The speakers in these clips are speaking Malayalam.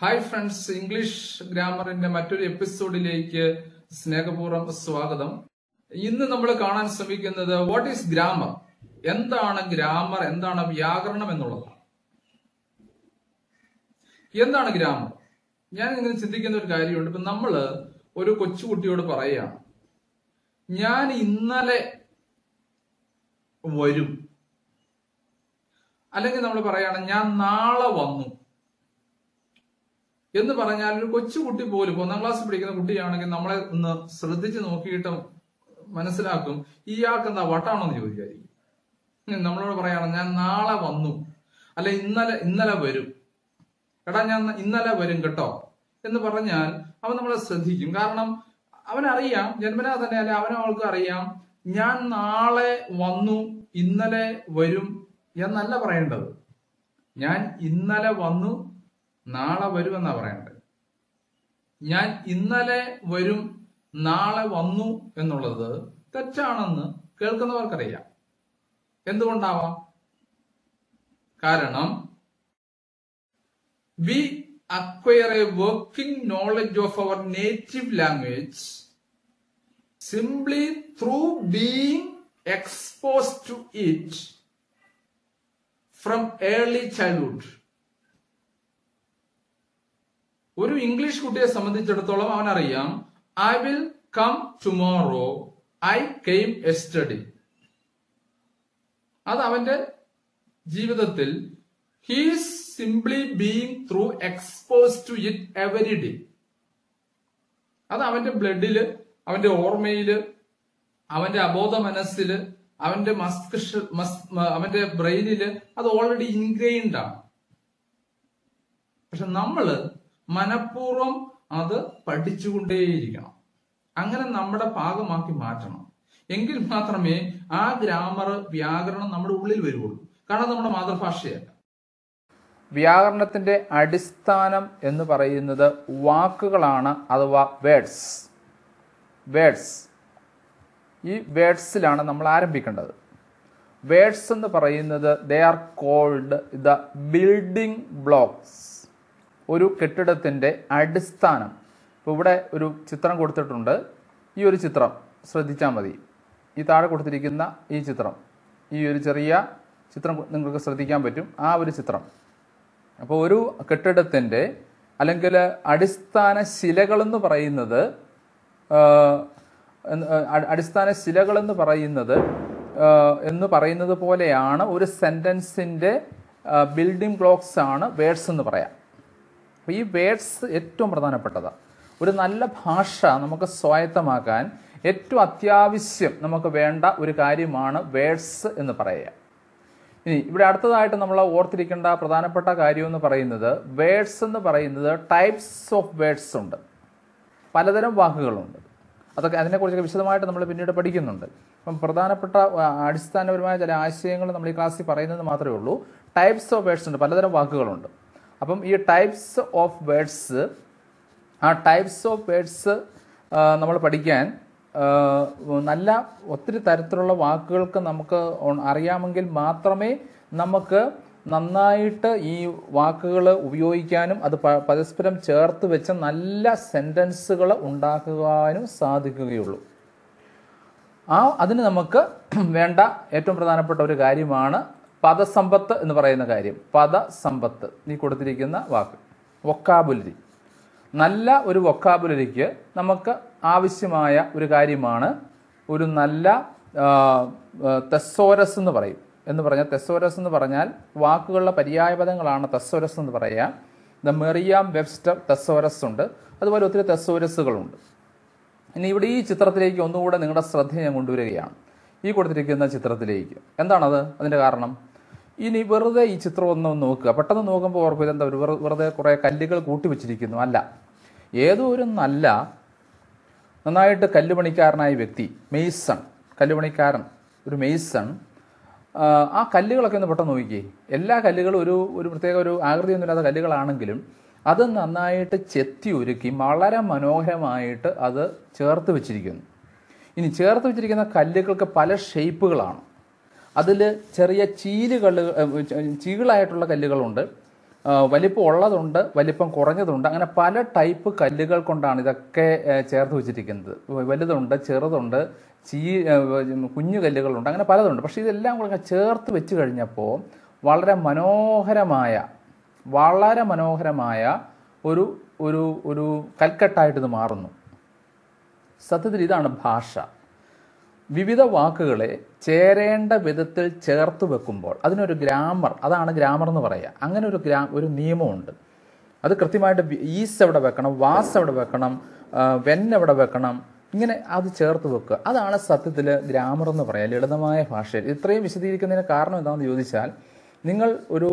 ഹായ് ഫ്രണ്ട്സ് ഇംഗ്ലീഷ് ഗ്രാമറിന്റെ മറ്റൊരു എപ്പിസോഡിലേക്ക് സ്നേഹപൂർവം സ്വാഗതം. ഇന്ന് നമ്മൾ കാണാൻ ശ്രമിക്കുന്നത് വാട്ട് ഈസ് ഗ്രാമർ എന്താണ് ഗ്രാമർ എന്താണ് വ്യാകരണം എന്നുള്ളതാണ്. എന്താണ് ഗ്രാമർ ഞാൻ ഇങ്ങനെ ചിന്തിക്കുന്ന ഒരു കാര്യമുണ്ട്. ഇപ്പൊ നമ്മൾ ഒരു കൊച്ചുകുട്ടിയോട് പറയുകയാണ് ഞാൻ ഇന്നലെ വരും. അല്ലെങ്കിൽ നമ്മൾ പറയാണ് ഞാൻ നാളെ വന്നു. എന്ന് പറഞ്ഞാൽ ഒരു കൊച്ചുകുട്ടി പോലും ഒന്നാം ക്ലാസ് പഠിക്കുന്ന കുട്ടിയാണെങ്കിൽ നമ്മളെ ഒന്ന് ശ്രദ്ധിച്ച് നോക്കിയിട്ട് മനസ്സിലാക്കും ഇയാൾക്ക് എന്താ വട്ടാണോ എന്ന് ചോദിക്കായിരിക്കും നമ്മളോട് പറയാണ് ഞാൻ നാളെ വന്നു. അല്ലെ ഇന്നലെ ഇന്നലെ വരും. എടാ ഞാൻ ഇന്നലെ വരും കേട്ടോ. എന്ന് പറഞ്ഞാൽ അവൻ നമ്മളെ ശ്രദ്ധിക്കും. കാരണം അവനറിയാം ജന്മനാ തന്നെ അല്ലെ അവനവൾക്ക് അറിയാം. ഞാൻ നാളെ വന്നു ഇന്നലെ വരും എന്നല്ല പറയേണ്ടത്. ഞാൻ ഇന്നലെ വന്നു നാളെ വരുമെന്നാ പറയേണ്ടത് ഞാൻ ഇന്നലെ വരും നാളെ വന്നു എന്നുള്ളത് തെറ്റാണെന്ന് കേൾക്കുന്നവർക്കറിയാം. എന്തുകൊണ്ടാവാം? കാരണം we acquire a working knowledge of our native language simply through being expose to it from early childhood ഒരു ഇംഗ്ലീഷ് കുട്ടിയെ സംബന്ധിച്ചിടത്തോളം അവൻ അറിയാം I will come tomorrow I came yesterday അത് അവന്റെ ജീവിതത്തിൽ he's simply being through expose to it every day അത് അവന്റെ ബ്ലഡിൽ അവന്റെ ഓർമ്മയിൽ അവന്റെ അബോധ മനസ്സിൽ അവന്റെ മസ്തിഷ അവന്റെ ബ്രെയിനിൽ അത് ഓൾറെഡി ഇൻഗ്രെയിൻഡ് ആണ്. പക്ഷെ നമ്മൾ മനഃപൂർവം അത് പഠിച്ചുകൊണ്ടേയിരിക്കണം. അങ്ങനെ നമ്മുടെ ഭാഗമാക്കി മാറ്റണം. എങ്കിൽ മാത്രമേ ആ ഗ്രാമർ വ്യാകരണം നമ്മുടെ ഉള്ളിൽ വരുള്ളൂ കാരണം നമ്മുടെ മാതൃഭാഷയല്ല. വ്യാകരണത്തിന്റെ അടിസ്ഥാനം എന്ന് പറയുന്നത് വാക്കുകളാണ് അഥവാ വേഡ്സ് വേഡ്സ് ഈ വേഡ്സിലാണ് നമ്മൾ ആരംഭിക്കേണ്ടത്. വേഡ്സ് എന്ന് പറയുന്നത് they are called the building blocks. ഒരു കെട്ടിടത്തിന്റെ അടിസ്ഥാനം. ഇപ്പോൾ ഇവിടെ ഒരു ചിത്രം കൊടുത്തിട്ടുണ്ട്. ഈ ഒരു ചിത്രം ശ്രദ്ധിച്ചാൽ മതി. ഈ താഴെ കൊടുത്തിരിക്കുന്ന ഈ ചിത്രം. ഈ ഒരു ചെറിയ ചിത്രം നിങ്ങൾക്ക് ശ്രദ്ധിക്കാൻ പറ്റും. ആ ഒരു ചിത്രം. അപ്പോൾ ഒരു കെട്ടിടത്തിന്റെ അല്ലെങ്കിൽ അടിസ്ഥാന ശിലകളെന്ന് പറയുന്നത് അടിസ്ഥാന ശിലകളെന്ന് പറയുന്നത് എന്ന് പറയുന്നത് പോലെയാണ് ഒരു സെന്റൻസിന്റെ ബിൽഡിംഗ് ബ്ലോക്സ് ആണ് വേർഡ്സ് എന്ന് പറയാം. അപ്പോൾ ഈ വേഡ്സ് ഏറ്റവും പ്രധാനപ്പെട്ടതാണ് ഒരു നല്ല ഭാഷ നമുക്ക് സ്വായത്തമാക്കാൻ ഏറ്റവും അത്യാവശ്യം നമുക്ക് വേണ്ട ഒരു കാര്യമാണ് വേഡ്സ് എന്ന് പറയുക. ഇനി ഇവിടെ അടുത്തതായിട്ട് നമ്മൾ ഓർത്തിരിക്കേണ്ട പ്രധാനപ്പെട്ട കാര്യം എന്ന് പറയുന്നത് വേഡ്സ് എന്ന് പറയുന്നത് ടൈപ്സ് ഓഫ് വേഡ്സ് ഉണ്ട്. പലതരം വാക്കുകളുണ്ട്. അതൊക്കെ അതിനെക്കുറിച്ചൊക്കെ വിശദമായിട്ട് നമ്മൾ പിന്നീട് പഠിക്കുന്നുണ്ട്. അപ്പം പ്രധാനപ്പെട്ട അടിസ്ഥാനപരമായ ചില ആശയങ്ങൾ നമ്മൾ ഈ ക്ലാസ്സിൽ പറയുന്നത് മാത്രമേ ഉള്ളൂ. ടൈപ്സ് ഓഫ് വേഡ്സ് ഉണ്ട് പലതരം വാക്കുകളുണ്ട്. അപ്പം ഈ ടൈപ്സ് ഓഫ് വേർഡ്സ് ആ ടൈപ്സ് ഓഫ് വേർഡ്സ് നമ്മൾ പഠിക്കാൻ നല്ല ഒത്തിരി തരത്തിലുള്ള വാക്കുകൾക്ക് നമുക്ക് അറിയാമെങ്കിൽ മാത്രമേ നമുക്ക് നന്നായിട്ട് ഈ വാക്കുകൾ ഉപയോഗിക്കാനും അത് പരസ്പരം ചേർത്ത് വെച്ച നല്ല സെന്റൻസുകൾ ഉണ്ടാക്കുവാനും സാധിക്കുകയുള്ളൂ. ആ അതിന് നമുക്ക് വേണ്ട ഏറ്റവും പ്രധാനപ്പെട്ട ഒരു കാര്യമാണ് പദസമ്പത്ത് എന്ന് പറയുന്ന കാര്യം. പദസമ്പത്ത്. ഈ കൊടുത്തിരിക്കുന്ന വാക്ക്. വൊക്കാബുലരി. നല്ല ഒരു വൊക്കാബുലരിക്ക് നമുക്ക് ആവശ്യമായ ഒരു കാര്യമാണ് ഒരു നല്ല തെസ്സോരസ് എന്ന് പറയും. എന്ന് പറഞ്ഞാൽ തെസ്സോരസ് എന്ന് പറഞ്ഞാൽ വാക്കുകളുടെ പര്യായ പദങ്ങളാണ് തെസ്സോരസ് എന്ന് പറയുക ദ മെറിയാം വെബ്സ്റ്റർ തെസ്സോരസ് ഉണ്ട്. അതുപോലെ ഒത്തിരി തെസ്സോരസുകളുണ്ട് ഇനി ഇവിടെ ഈ ചിത്രത്തിലേക്ക് ഒന്നുകൂടെ നിങ്ങളുടെ ശ്രദ്ധ ഞാൻ കൊണ്ടുവരികയാണ്. ഈ കൊടുത്തിരിക്കുന്ന ചിത്രത്തിലേക്ക്. എന്താണത്? അതിന്റെ കാരണം? ഇനി വെറുതെ ഈ ചിത്രം ഒന്ന് നോക്കുക. പെട്ടെന്ന് നോക്കുമ്പോൾ ഓർക്കും ഇതെന്താ ഒരു വെറുതെ കുറേ കല്ലുകൾ കൂട്ടി വെച്ചിരിക്കുന്നു. അല്ല ഏതോ ഒരു നല്ല നന്നായിട്ട് കല്ലുപണിക്കാരനായ വ്യക്തി മെയ്സൺ കല്ലുപണിക്കാരൻ ഒരു മെയ്സൺ ആ കല്ലുകളൊക്കെ ഒന്ന് പെട്ടെന്ന് നോക്കിയേ എല്ലാ കല്ലുകളും ഒരു ഒരു പ്രത്യേക ഒരു ആകൃതിയൊന്നുമില്ലാത്ത കല്ലുകളാണെങ്കിലും അത് നന്നായിട്ട് ചെത്തി ഒരുക്കി വളരെ മനോഹരമായിട്ട് അത് ചേർത്ത് വെച്ചിരിക്കുന്നു. ഇനി ചേർത്ത് വെച്ചിരിക്കുന്ന കല്ലുകൾക്ക് പല ഷേപ്പുകളാണ് അതിൽ ചെറിയ ചീലുകൾ ചീകളായിട്ടുള്ള കല്ലുകളുണ്ട്. വലിപ്പം ഉള്ളതുണ്ട് വലിപ്പം കുറഞ്ഞതുണ്ട്. അങ്ങനെ പല ടൈപ്പ് കല്ലുകൾ കൊണ്ടാണ് ഇതൊക്കെ ചേർത്ത് വെച്ചിരിക്കുന്നത്. വലുതുണ്ട് ചെറുതുണ്ട് ചീ കുഞ്ഞു കല്ലുകളുണ്ട്. അങ്ങനെ പലതുണ്ട്. പക്ഷേ ഇതെല്ലാം കൂടെ ചേർത്ത് വെച്ച് കഴിഞ്ഞപ്പോൾ വളരെ മനോഹരമായ വളരെ മനോഹരമായ ഒരു ഒരു ഒരു കൽക്കെട്ടായിട്ട് ഇത് മാറുന്നു. സത്യത്തിൽ ഇതാണ് ഭാഷ. വിവിധ വാക്കുകളെ ചേരേണ്ട വിധത്തിൽ ചേർത്ത് വെക്കുമ്പോൾ അതിനൊരു ഗ്രാമർ അതാണ് ഗ്രാമർ എന്ന് പറയുക. അങ്ങനെ ഒരു ഗ്രാ ഒരു നിയമമുണ്ട്. അത് കൃത്യമായിട്ട് ഈസ് എവിടെ വെക്കണം വാസ് എവിടെ വെക്കണം വെൻ എവിടെ വെക്കണം ഇങ്ങനെ അത് ചേർത്ത് വെക്കുക. അതാണ് സത്യത്തിൽ ഗ്രാമർ എന്ന് പറയുക ലളിതമായ ഭാഷയിൽ. ഇത്രയും വിശദീകരിക്കുന്നതിന് കാരണം എന്താണെന്ന് ചോദിച്ചാൽ നിങ്ങൾ ഒരു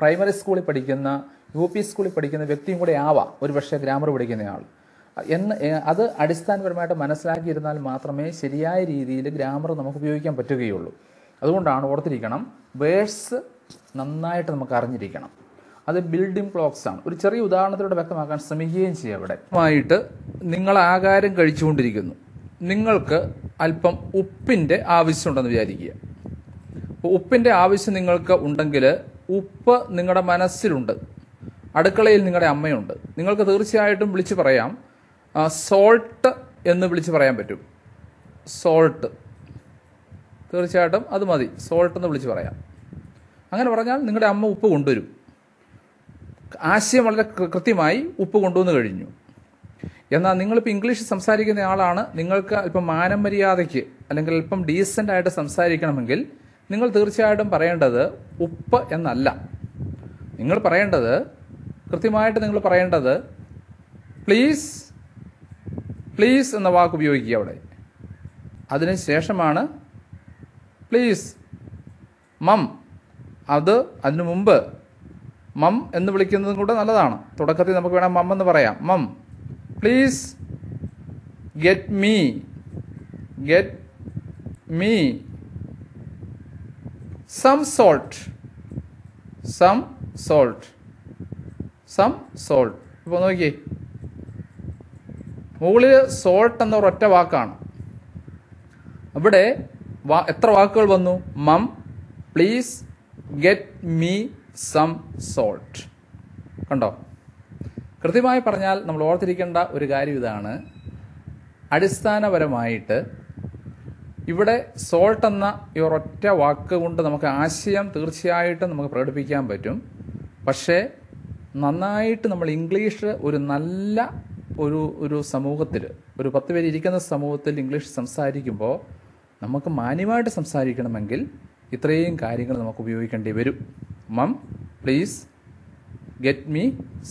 പ്രൈമറി സ്കൂളിൽ പഠിക്കുന്ന യു പി സ്കൂളിൽ പഠിക്കുന്ന വ്യക്തിയും കൂടെ ആവാം. ഒരു പക്ഷേ ഗ്രാമർ പഠിക്കുന്നയാൾ എന്ന് അത് അടിസ്ഥാനപരമായിട്ട് മനസ്സിലാക്കിയിരുന്നാൽ മാത്രമേ ശരിയായ രീതിയിൽ ഗ്രാമർ നമുക്ക് ഉപയോഗിക്കാൻ പറ്റുകയുള്ളൂ. അതുകൊണ്ടാണ് ഓർത്തിരിക്കണം വേഴ്സ് നന്നായിട്ട് നമുക്ക് അറിഞ്ഞിരിക്കണം. അത് ബിൽഡിംഗ് ബ്ലോക്സ് ആണ്. ഒരു ചെറിയ ഉദാഹരണത്തിലൂടെ വ്യക്തമാക്കാൻ ശ്രമിക്കുകയും ചെയ്യാം അവിടെ ആയിട്ട് നിങ്ങൾ ആകാരം കഴിച്ചുകൊണ്ടിരിക്കുന്നു. നിങ്ങൾക്ക് അല്പം ഉപ്പിന്റെ ആവശ്യമുണ്ടെന്ന് വിചാരിക്കുക. അപ്പോൾ ഉപ്പിന്റെ ആവശ്യം നിങ്ങൾക്ക് ഉണ്ടെങ്കിൽ ഉപ്പ് നിങ്ങളുടെ മനസ്സിലുണ്ട്. അടുക്കളയിൽ നിങ്ങളുടെ അമ്മയുണ്ട്. നിങ്ങൾക്ക് തീർച്ചയായിട്ടും വിളിച്ചു പറയാം സോൾട്ട് എന്ന് വിളിച്ച് പറയാൻ പറ്റും. സോൾട്ട് തീർച്ചയായിട്ടും അത് മതി. സോൾട്ട് എന്ന് വിളിച്ച് പറയാം. അങ്ങനെ പറഞ്ഞാൽ നിങ്ങളുടെ അമ്മ ഉപ്പ് കൊണ്ടുവരും. ആശയം വളരെ കൃത്യമായി ഉപ്പ് കൊണ്ടുവന്ന് കഴിഞ്ഞു. എന്നാൽ നിങ്ങളിപ്പോൾ ഇംഗ്ലീഷ് സംസാരിക്കുന്ന ആളാണ്. നിങ്ങൾക്ക് അല്പം മാനം മര്യാദയ്ക്ക് അല്ലെങ്കിൽ അല്പം ഡീസന്റ് ആയിട്ട് സംസാരിക്കണമെങ്കിൽ നിങ്ങൾ തീർച്ചയായിട്ടും പറയേണ്ടത് ഉപ്പ് എന്നല്ല. നിങ്ങൾ പറയേണ്ടത് കൃത്യമായിട്ട് നിങ്ങൾ പറയേണ്ടത് പ്ലീസ് പ്ലീസ് എന്ന വാക്ക് ഉപയോഗിക്കുക അവിടെ. അതിന് ശേഷമാണ് പ്ലീസ് മം അത് അതിനു മുമ്പ്. മം എന്ന് വിളിക്കുന്നതും കൂടെ നല്ലതാണ്. തുടക്കത്തിൽ നമുക്ക് വേണം മം എന്ന് പറയാം. Mum please get me get me some salt some salt some salt ഇപ്പോൾ നോക്കിയേ. മുകളിൽ സോൾട്ട് എന്ന ഒരൊറ്റ വാക്കാണ്. അവിടെ എത്ര വാക്കുകൾ വന്നു? Mum please get me some salt. കണ്ടോ? കൃത്യമായി പറഞ്ഞാൽ നമ്മൾ ഓർത്തിരിക്കേണ്ട ഒരു കാര്യം ഇതാണ്. അടിസ്ഥാനപരമായിട്ട് ഇവിടെ സോൾട്ട് എന്ന ഈ ഒരൊറ്റ വാക്ക് കൊണ്ട് നമുക്ക് ആശയം തീർച്ചയായിട്ടും നമുക്ക് പ്രകടിപ്പിക്കാൻ പറ്റും. പക്ഷേ നന്നായിട്ട് നമ്മൾ ഇംഗ്ലീഷ് ഒരു നല്ല ഒരു ഒരു സമൂഹത്തിൽ ഒരു പത്ത് പേര് ഇരിക്കുന്ന സമൂഹത്തിൽ ഇംഗ്ലീഷ് സംസാരിക്കുമ്പോൾ നമുക്ക് മാന്യമായിട്ട് സംസാരിക്കണമെങ്കിൽ ഇത്രയും കാര്യങ്ങൾ നമുക്ക് ഉപയോഗിക്കേണ്ടി വരും. Mum please get me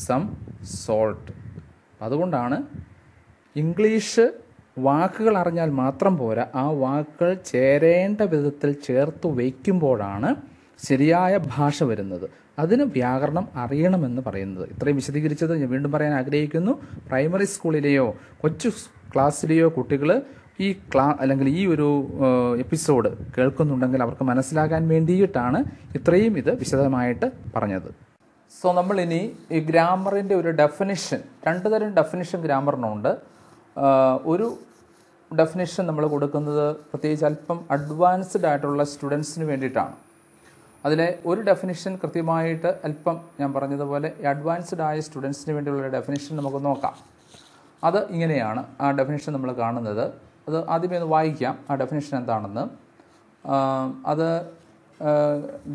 some salt. അതുകൊണ്ടാണ് ഇംഗ്ലീഷ് വാക്കുകൾ അറിഞ്ഞാൽ മാത്രം പോരാ ആ വാക്കുകൾ ചേരേണ്ട വിധത്തിൽ ചേർത്ത് വയ്ക്കുമ്പോഴാണ് ശരിയായ ഭാഷ വരുന്നത്. അതിന് വ്യാകരണം അറിയണമെന്ന് പറയുന്നത്. ഇത്രയും വിശദീകരിച്ചത് ഞാൻ വീണ്ടും പറയാൻ ആഗ്രഹിക്കുന്നു. പ്രൈമറി സ്കൂളിലെയോ കൊച്ചു ക്ലാസ്സിലെയോ കുട്ടികൾ ഈ ക്ലാ അല്ലെങ്കിൽ ഈ ഒരു എപ്പിസോഡ് കേൾക്കുന്നുണ്ടെങ്കിൽ അവർക്ക് മനസ്സിലാകാൻ വേണ്ടിയിട്ടാണ് ഇത്രയും ഇത് വിശദമായിട്ട് പറഞ്ഞത്. സോ നമ്മൾ ഇനി ഈ ഗ്രാമറിന്റെ ഒരു ഡെഫിനിഷൻ രണ്ട് തരം ഡെഫിനിഷൻ ഗ്രാമറിനുണ്ട്. ഒരു ഡെഫിനിഷൻ നമ്മൾ കൊടുക്കുന്നത് പ്രത്യേകിച്ച് അല്പം അഡ്വാൻസ്ഡ് ആയിട്ടുള്ള സ്റ്റുഡൻസിന് വേണ്ടിയിട്ടാണ്. അതിലെ ഒരു ഡെഫിനിഷൻ കൃത്യമായിട്ട് അല്പം ഞാൻ പറഞ്ഞതുപോലെ അഡ്വാൻസ്ഡ് ആയ സ്റ്റുഡൻസിന് വേണ്ടിയുള്ള ഡെഫിനിഷൻ നമുക്ക് നോക്കാം. അത് ഇങ്ങനെയാണ്. ആ ഡെഫിനിഷൻ നമ്മൾ കാണുന്നത്. അത് ആദ്യമേ ഒന്ന് വായിക്കാം. ആ ഡെഫിനിഷൻ എന്താണെന്ന്. അത്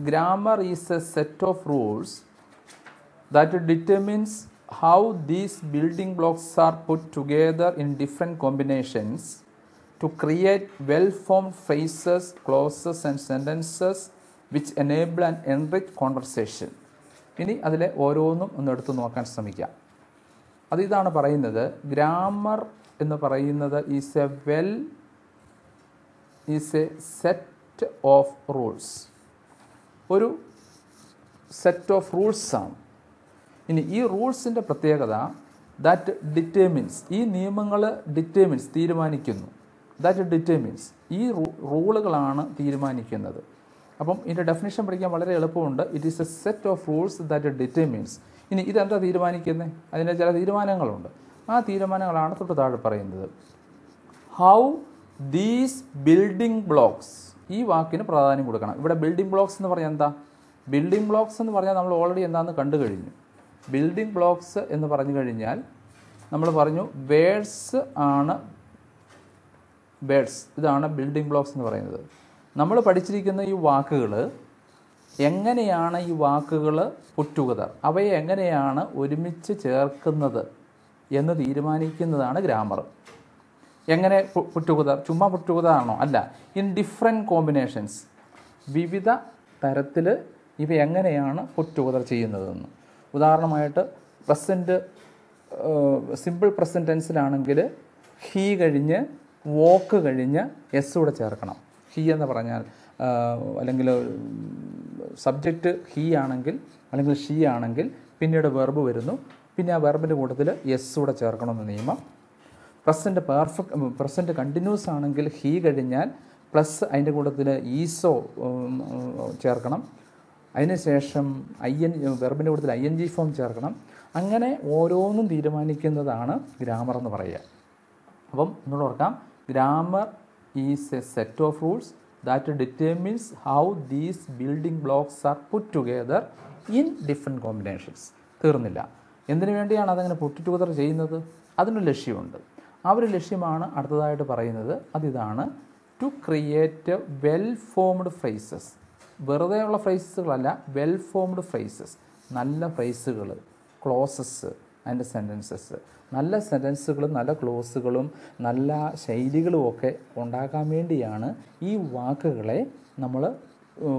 grammar is a set of rules that determines how these building blocks are put together in different combinations to create well form phrases clauses and sentences which enable and enrich conversation ഇനി അതിലെ ഓരോന്നും ഒന്ന് എടുത്ത് നോക്കാൻ ശ്രമിക്കാം അത് ഇതാണ് പറയുന്നത് ഗ്രാമർ എന്ന് പറയുന്നത് is a well is a set of rules ഒരു സെറ്റ് ഓഫ് റൂൾസാണ് ഇനി ഈ റൂൾസിന്റെ പ്രത്യേകത ദാറ്റ് ഡിറ്റേമിൻസ് ഈ നിയമങ്ങൾ ഡിറ്റേമിൻസ് തീരുമാനിക്കുന്നു. ദാറ്റ് ഡിറ്റേമിൻസ് ഈ റൂളുകളാണ് തീരുമാനിക്കുന്നത്. അപ്പം ഇതിന്റെ ഡെഫിനേഷൻ പഠിക്കാൻ വളരെ എളുപ്പമുണ്ട്. It is a set of rules that determines ഇനി ഇതെന്താ തീരുമാനിക്കുന്നത് അതിന്റെ ചില തീരുമാനങ്ങളുണ്ട്. ആ തീരുമാനങ്ങളാണ് തൊട്ട് താഴെ പറയുന്നത്. ഹൗ ദീസ് ബിൽഡിംഗ് ബ്ലോക്സ് ഈ വാക്കിന് പ്രാധാന്യം കൊടുക്കണം. ഇവിടെ ബിൽഡിംഗ് ബ്ലോക്സ് എന്ന് പറഞ്ഞാൽ എന്താ? ബിൽഡിംഗ് ബ്ലോക്സ് എന്ന് പറഞ്ഞാൽ നമ്മൾ ഓൾറെഡി എന്താണെന്ന് കണ്ടു കഴിഞ്ഞു. ബിൽഡിംഗ് ബ്ലോക്സ് എന്ന് പറഞ്ഞു കഴിഞ്ഞാൽ നമ്മൾ പറഞ്ഞു വേഴ്സ് ആണ് വേർഡ്സ് ഇതാണ് ബിൽഡിംഗ് ബ്ലോക്സ് എന്ന് പറയുന്നത്. നമ്മൾ പഠിച്ചിരിക്കുന്ന ഈ വാക്കുകൾ എങ്ങനെയാണ് ഈ വാക്കുകൾ പുറ്റുകതർ അവയെ എങ്ങനെയാണ് ഒരുമിച്ച് ചേർക്കുന്നത് എന്ന് തീരുമാനിക്കുന്നതാണ് ഗ്രാമർ. എങ്ങനെ പുറ്റുകുതർ ചുമ്മാ പുറ്റുകുതർ ആണോ? അല്ല. ഇൻ ഡിഫറെന്റ് കോമ്പിനേഷൻസ് വിവിധ തരത്തിൽ ഇവ എങ്ങനെയാണ് പുറ്റുകുതർ ചെയ്യുന്നതെന്ന്. ഉദാഹരണമായിട്ട് പ്രസന്റ് സിമ്പിൾ പ്രസന്റ് ടെൻസിലാണെങ്കിൽ ഹീ കഴിഞ്ഞ് വോക്ക് കഴിഞ്ഞ് എസ് കൂടെ ചേർക്കണം. ഹീ എന്ന് പറഞ്ഞാൽ അല്ലെങ്കിൽ സബ്ജക്റ്റ് ഹി ആണെങ്കിൽ അല്ലെങ്കിൽ ഷീ ആണെങ്കിൽ പിന്നീട് വെർബ് വരുന്നു. പിന്നെ ആ വെർബിന്റെ കൂട്ടത്തിൽ എസ് കൂടെ ചേർക്കണമെന്ന് നിയമം. പ്രസന്റ് പെർഫെക്റ്റ് പ്രസന്റ് കണ്ടിന്യൂസ് ആണെങ്കിൽ ഹീ കഴിഞ്ഞാൽ പ്ലസ് അതിന്റെ കൂട്ടത്തിൽ ഈസോ ചേർക്കണം. അതിനുശേഷം ഐ എൻ വെർബിന്റെ കൂട്ടത്തിൽ ഐ എൻ ജി ഫോം ചേർക്കണം. അങ്ങനെ ഓരോന്നും തീരുമാനിക്കുന്നതാണ് ഗ്രാമർ എന്ന് പറയുക. അപ്പം നിങ്ങൾ ഓർക്കാം grammar is a set of rules that determines how these building blocks are put together in different combinations തീർന്നില്ല. എന്തിനു വേണ്ടിയാണ് അതങ്ങനെ പുട്ട് ടുഗദർ ചെയ്യുന്നത്? അതിനൊരു ലക്ഷ്യമുണ്ട്. ആ ഒരു ലക്ഷ്യമാണ് അടുത്തതായിട്ട് പറയുന്നത്. അതിതാണ് to create well formed phrases വെറുതെയുള്ള ഫ്രൈസസുകളല്ല വെൽ ഫോംഡ് ഫ്രേസസ് നല്ല ഫ്രൈസുകൾ ക്ലോസസ് അതിന്റെ സെന്റൻസസ് നല്ല സെന്റൻസുകളും നല്ല ക്ലോസുകളും നല്ല ശൈലികളും ഒക്കെ ഉണ്ടാക്കാൻ വേണ്ടിയാണ് ഈ വാക്കുകളെ നമ്മൾ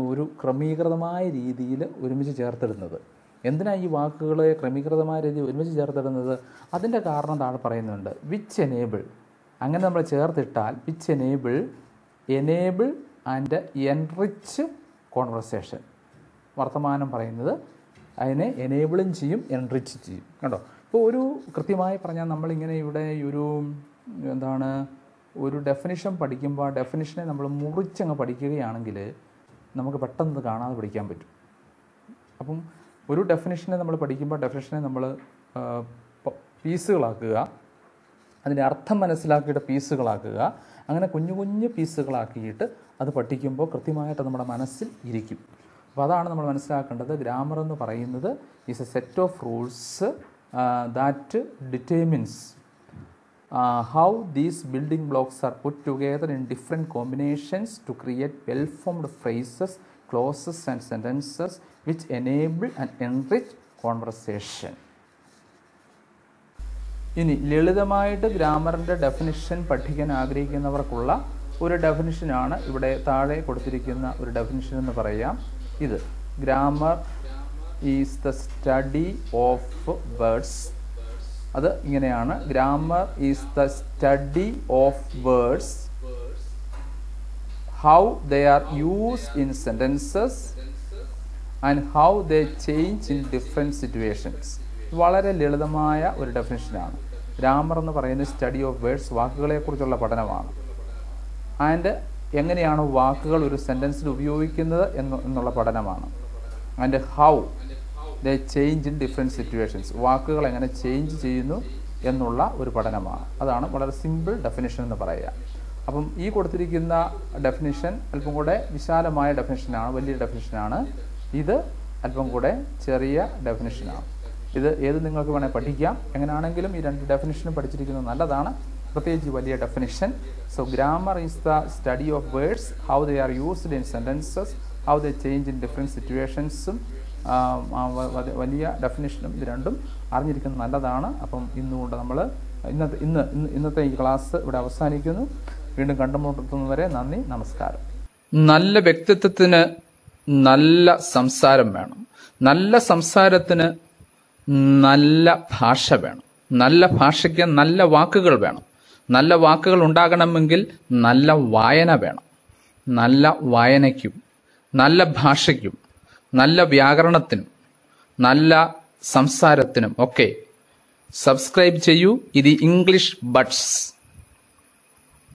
ഒരു ക്രമീകൃതമായ രീതിയിൽ ഒരുമിച്ച് ചേർത്തിടുന്നത്. എന്തിനാണ് ഈ വാക്കുകളെ ക്രമീകൃതമായ രീതിയിൽ ഒരുമിച്ച് ചേർത്തിടുന്നത്? അതിന്റെ കാരണം താഴെ പറയുന്നുണ്ട്. വിച്ച് എനേബിൾ അങ്ങനെ നമ്മൾ ചേർത്തിട്ടാൽ which enable enable and enrich conversation വർത്തമാനം പറയുന്നത് അതിനെ എനേബിളും ചെയ്യും എൻറിച്ച് ചെയ്യും. കണ്ടോ? ഇപ്പോൾ ഒരു കൃത്യമായി പറഞ്ഞാൽ നമ്മളിങ്ങനെ ഇവിടെ ഒരു എന്താണ് ഒരു ഡെഫിനിഷൻ പഠിക്കുമ്പോൾ ആ ഡെഫിനിഷനെ നമ്മൾ മുറിച്ചങ്ങ് പഠിക്കുകയാണെങ്കിൽ നമുക്ക് പെട്ടെന്ന് കാണാതെ പഠിക്കാൻ പറ്റും. അപ്പം ഒരു ഡെഫിനിഷനെ നമ്മൾ പഠിക്കുമ്പോൾ ഡെഫിനിഷനെ നമ്മൾ പീസുകളാക്കുക. അതിന്റെ അർത്ഥം മനസ്സിലാക്കിയിട്ട് പീസുകളാക്കുക. അങ്ങനെ കുഞ്ഞു കുഞ്ഞു പീസുകളാക്കിയിട്ട് അത് പഠിക്കുമ്പോൾ കൃത്യമായിട്ട് നമ്മുടെ മനസ്സിൽ ഇരിക്കും. അപ്പോൾ അതാണ് നമ്മൾ മനസ്സിലാക്കേണ്ടത്. ഗ്രാമർ എന്ന് പറയുന്നത് is a set of rules that determines how these building blocks are put together in different combinations to create well formed phrases clauses and sentences which enable and enrich conversation ഇനി ലളിതമായിട്ട് ഗ്രാമറിന്റെ ഡെഫിനിഷൻ പഠിക്കാൻ ആഗ്രഹിക്കുന്നവർക്കുള്ള ഒരു ഡെഫിനിഷനാണ് ഇവിടെ താഴെ കൊടുത്തിരിക്കുന്ന ഒരു ഡെഫിനിഷൻ എന്ന് പറയാം. ഇത് grammar is the study of words അത് ഇങ്ങനെയാണ്. Grammar is the study of words how they are use in sentences and how they change in different situations വളരെ ലളിതമായ ഒരു ഡെഫിനിഷനാണ് ഗ്രാമർ എന്ന് പറയുന്നത് സ്റ്റഡി ഓഫ് വേർഡ്സ് വാക്കുകളെക്കുറിച്ചുള്ള പഠനമാണ്. ആൻഡ് എങ്ങനെയാണ് വാക്കുകൾ ഒരു സെന്റൻസിൽ ഉപയോഗിക്കുന്നത് എന്ന് എന്നുള്ള പഠനമാണ്. And how the change in different situations വാക്കുകൾ എങ്ങനെ ചേഞ്ച് ചെയ്യുന്നു എന്നുള്ള ഒരു പഠനമാണ്. അതാണ് വളരെ സിമ്പിൾ ഡെഫിനിഷൻ എന്ന് പറയുക. അപ്പം ഈ കൊടുത്തിരിക്കുന്ന ഡെഫിനിഷൻ അല്പം കൂടെ വിശാലമായ ഡെഫിനിഷനാണ് വലിയ ഡെഫിനിഷനാണ് ഇത് അല്പം കൂടെ ചെറിയ ഡെഫിനിഷനാണ് ഇത് ഏത് നിങ്ങൾക്ക് വേണേൽ പഠിക്കാം. എങ്ങനെയാണെങ്കിലും ഈ രണ്ട് ഡെഫിനിഷനും പഠിച്ചിരിക്കുന്നത് നല്ലതാണ്. പ്രത്യേകിച്ച് വലിയ definition so grammar is the study of words how they are used in sentences how the change in different സിറ്റുവേഷൻസും വലിയ ഡെഫിനേഷനും ഇത് രണ്ടും അറിഞ്ഞിരിക്കുന്നത് നല്ലതാണ്. അപ്പം ഇന്നുകൊണ്ട് നമ്മൾ ഇന്നത്തെ ഇന്ന് ഇന്ന് ഇന്നത്തെ ഈ ക്ലാസ് ഇവിടെ അവസാനിക്കുന്നു. വീണ്ടും കണ്ടുമുട്ടുന്നവരെ നന്ദി നമസ്കാരം. നല്ല വ്യക്തിത്വത്തിന് നല്ല സംസാരം വേണം. നല്ല സംസാരത്തിന് നല്ല ഭാഷ വേണം. നല്ല ഭാഷയ്ക്ക് നല്ല വാക്കുകൾ വേണം. നല്ല വാക്കുകൾ ഉണ്ടാകണമെങ്കിൽ നല്ല വായന വേണം. നല്ല വായനയ്ക്കും നല്ല ഭാഷയ്ക്കും നല്ല വ്യാകരണത്തിനും നല്ല സംസാരത്തിനും ഒക്കെ സബ്സ്ക്രൈബ് ചെയ്യൂ. ഇത് ഇംഗ്ലീഷ് ബഡ്സ്